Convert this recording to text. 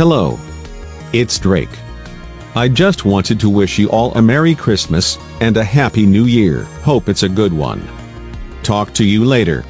Hello. It's Drake. I just wanted to wish you all a Merry Christmas and a Happy New Year. Hope it's a good one. Talk to you later.